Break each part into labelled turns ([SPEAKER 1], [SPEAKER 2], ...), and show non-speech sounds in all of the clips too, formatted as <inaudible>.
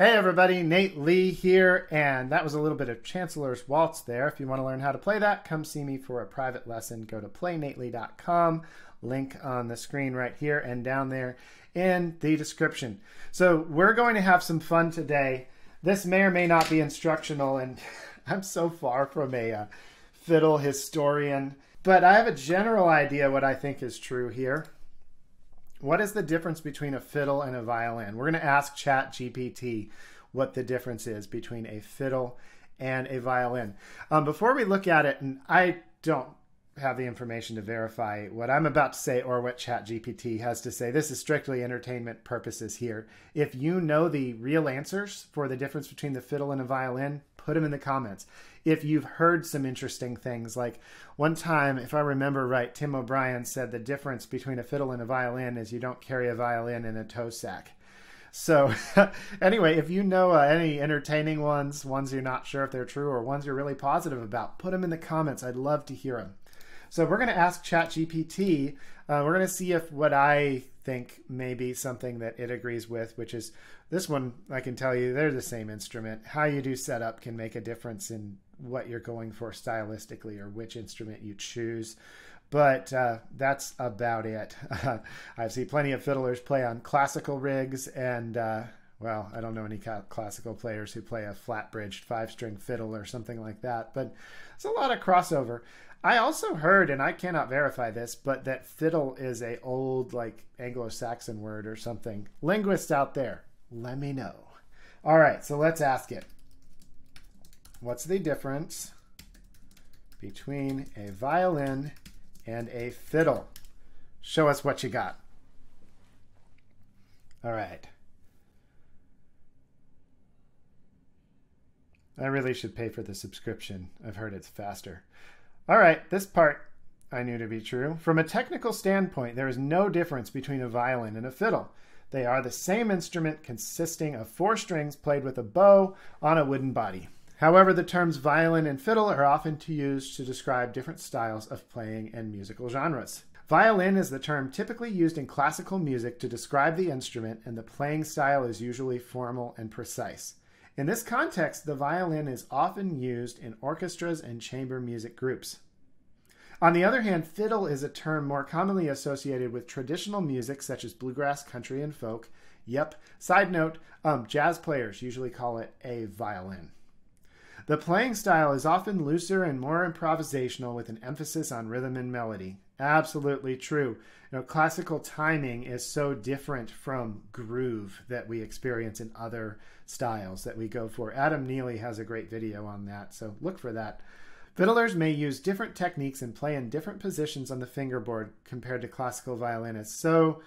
[SPEAKER 1] Hey everybody, Nate Lee here, and that was a little bit of Chancellor's Waltz there. If you want to learn how to play that, come see me for a private lesson. Go to playnately.com, link on the screen right here and down there in the description. So, we're going to have some fun today. This may or may not be instructional, and <laughs> I'm so far from a uh, fiddle historian, but I have a general idea what I think is true here. What is the difference between a fiddle and a violin? We're going to ask Chat GPT what the difference is between a fiddle and a violin. Um, before we look at it, and I don't have the information to verify what I'm about to say or what ChatGPT has to say. This is strictly entertainment purposes here. If you know the real answers for the difference between the fiddle and a violin, put them in the comments. If you've heard some interesting things, like one time, if I remember right, Tim O'Brien said the difference between a fiddle and a violin is you don't carry a violin in a tow sack. So, <laughs> anyway, if you know uh, any entertaining ones, ones you're not sure if they're true, or ones you're really positive about, put them in the comments. I'd love to hear them. So, we're going to ask ChatGPT. Uh, we're going to see if what I think may be something that it agrees with, which is this one, I can tell you, they're the same instrument. How you do setup can make a difference in what you're going for stylistically or which instrument you choose. But uh, that's about it. <laughs> I've seen plenty of fiddlers play on classical rigs, and uh, well, I don't know any classical players who play a flat bridged five string fiddle or something like that, but it's a lot of crossover. I also heard, and I cannot verify this, but that fiddle is a old like Anglo-Saxon word or something. Linguists out there, let me know. All right, so let's ask it. What's the difference between a violin and a fiddle? Show us what you got. All right. I really should pay for the subscription. I've heard it's faster. All right, this part I knew to be true. From a technical standpoint, there is no difference between a violin and a fiddle. They are the same instrument consisting of four strings played with a bow on a wooden body. However, the terms violin and fiddle are often used to describe different styles of playing and musical genres. Violin is the term typically used in classical music to describe the instrument, and the playing style is usually formal and precise. In this context, the violin is often used in orchestras and chamber music groups. On the other hand, fiddle is a term more commonly associated with traditional music such as bluegrass, country, and folk. Yep. Side note um, jazz players usually call it a violin. The playing style is often looser and more improvisational with an emphasis on rhythm and melody. Absolutely true. You know, classical timing is so different from groove that we experience in other styles that we go for. Adam Neely has a great video on that, so look for that. Fiddlers may use different techniques and play in different positions on the fingerboard compared to classical violinists. So,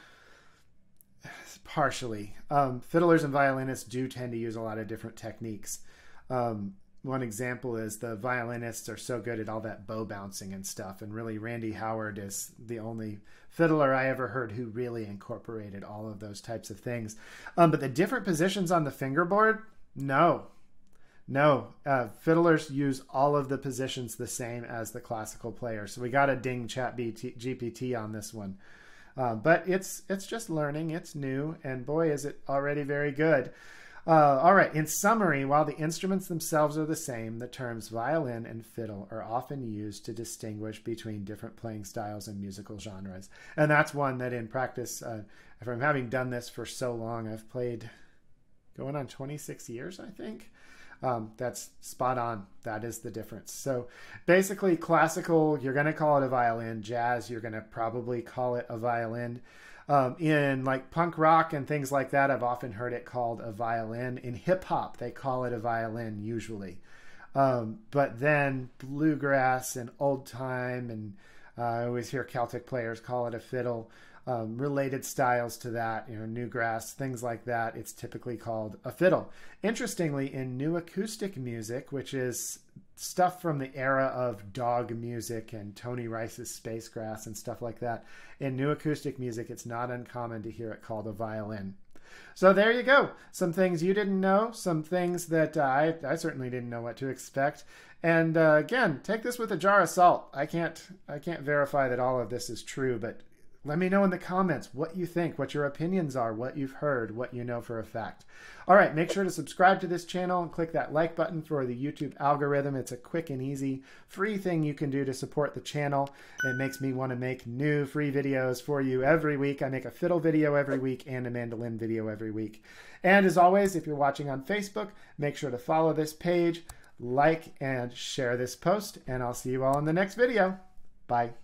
[SPEAKER 1] partially, um, fiddlers and violinists do tend to use a lot of different techniques. Um, one example is the violinists are so good at all that bow bouncing and stuff and really randy howard is the only fiddler i ever heard who really incorporated all of those types of things. Um, but the different positions on the fingerboard no. No. Uh, fiddlers use all of the positions the same as the classical players so we got to ding chat BT, gpt on this one. Uh, but it's it's just learning. It's new. And boy is it already very good uh, all right, in summary, while the instruments themselves are the same, the terms violin and fiddle are often used to distinguish between different playing styles and musical genres. And that's one that in practice, uh, from having done this for so long, I've played going on 26 years, I think. Um, that's spot on. That is the difference. So basically, classical, you're going to call it a violin. Jazz, you're going to probably call it a violin. Um, in like punk rock and things like that, I've often heard it called a violin. In hip hop, they call it a violin usually. Um, but then bluegrass and old time, and uh, I always hear Celtic players call it a fiddle. Um, related styles to that, you know, new grass, things like that, it's typically called a fiddle. Interestingly, in new acoustic music, which is stuff from the era of Dawg music and Tony Rice's Space Grass and stuff like that. In new acoustic music, it's not uncommon to hear it called a violin. So there you go. Some things you didn't know, some things that uh, I, I certainly didn't know what to expect. And uh, again, take this with a jar of salt. I can't I can't verify that all of this is true, but Let me know in the comments what you think, what your opinions are, what you've heard, what you know for a fact. All right, make sure to subscribe to this channel and click that like button for the YouTube algorithm. It's a quick and easy free thing you can do to support the channel. It makes me want to make new free videos for you every week. I make a fiddle video every week and a mandolin video every week. And as always, if you're watching on Facebook, make sure to follow this page, like, and share this post, and I'll see you all in the next video. Bye.